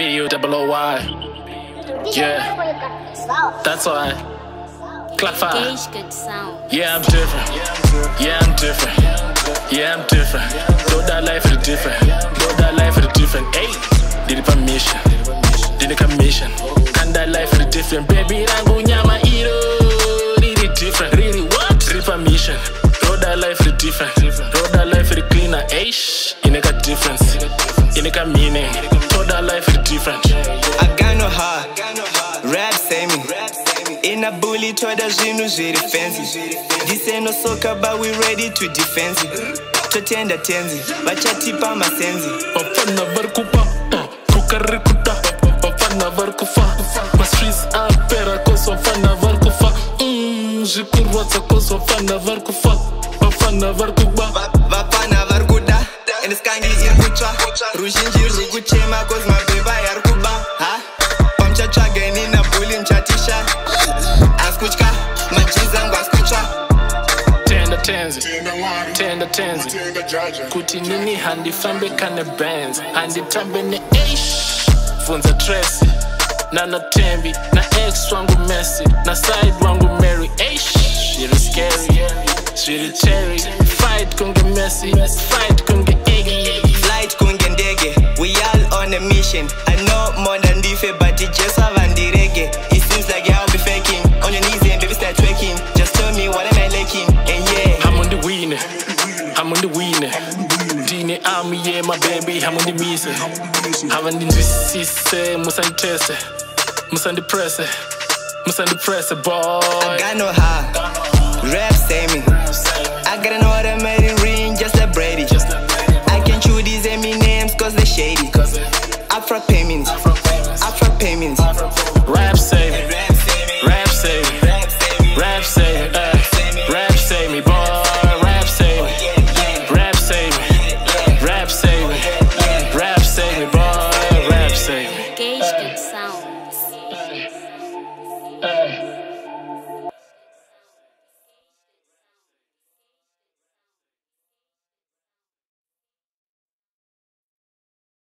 B U double O Y. Yeah, that's why. Clarkfire. Gauge good sound. Yeah, I'm different. Yeah, I'm different. Yeah, I'm different. Know that life is different. Know that life is different. Hey, did it permission. Did it commission. Can that life is different. Baby, rangu nyama iro. Really different. Really what? Did it permission. Know that life is different. Know that life is cleaner. Hey, shh. You make a difference. You make a meaning. That life is different. I got no heart, rap say me. Ina bully toda zvinhu zviri fancy ndisenosoka but we ready to defense totenda tenzi. Vachatipa masenzi Vafana vari kupa pfuka riri kuta vafana vari kufa mastreets apera cause vafana vari kufa Mm, zvikurwadza cause vafana vari kufa vafana vari kuba Va- vafana vari kuda ende skangi iri kutsva ruzhinji ruri kuchema cause mabheba yari kuba ha? Pamuchatsvaga nina bully muchatisha asi kutya majinzi angu asi kutsva tenda tenzi. tenda tenzi kuti nini handifambe kane bands handitambe neash bvunza tracy nanotembi naex wangu messi na side wangu mary ash zviri scary zviri cherry. Fight kunge messi fight on mission i know mona ndife but jesu avandirege it seems like i'll be faking. On your knees and baby start twerking. Just tell me what am i lacking? And yeah. I'm on the win I'm on the win Dine army yeah my hamundiwine hamundiwine ndine ami ye mabebi hamundimise havandinzwisise musanditeste musandiprese musandiprese boy. Got no heart Afro payments. Afro payments. Rap